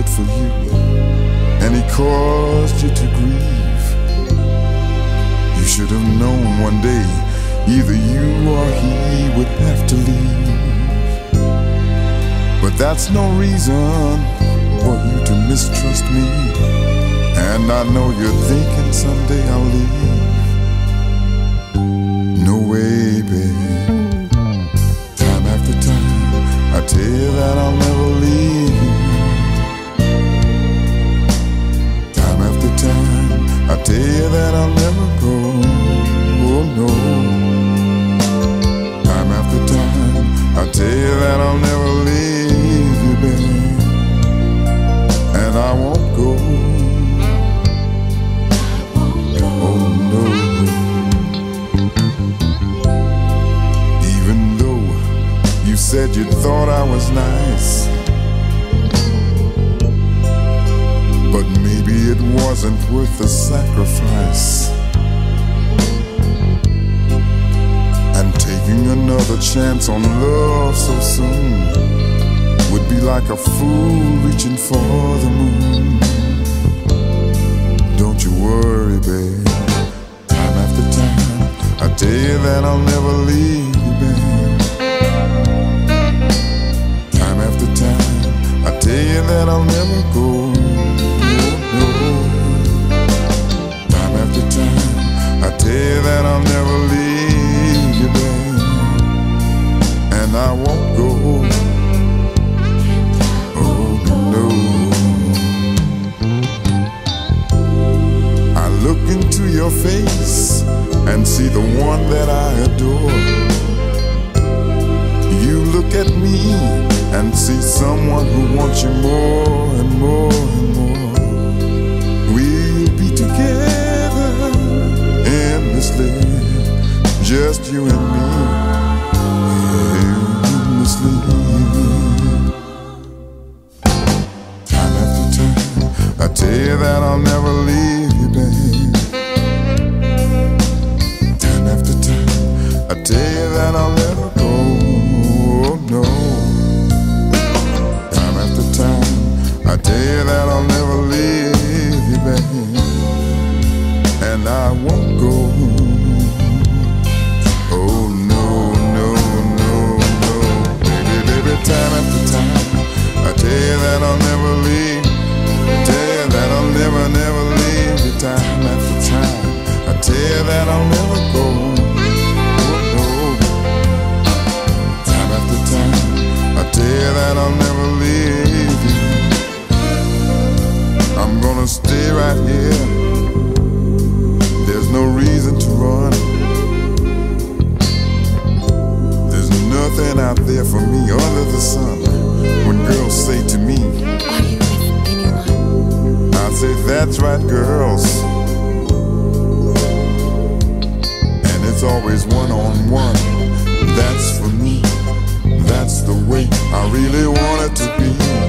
good for you, and he caused you to grieve. You should have known one day either you or he would have to leave. But that's no reason for you to mistrust me. And I know you're thinking someday I'll leave. No way, babe. Go. Oh no. Even though you said you thought I was nice. But maybe it wasn't worth the sacrifice. And taking another chance on love so soon would be like a fool reaching for the moon. Don't you worry, babe. Time after time, I tell you that I'll never leave you, babe. Time after time, I tell you that I'll never go. No, no. Time after time, I tell you that I'll never your face and see the one that I adore. You look at me and see someone who wants you more and more and more. We'll be together endlessly, just you and me, endlessly. Time after time, I tell you that I'll never leave tell you that's right, girls. And it's always one on one. That's for me. That's the way I really want it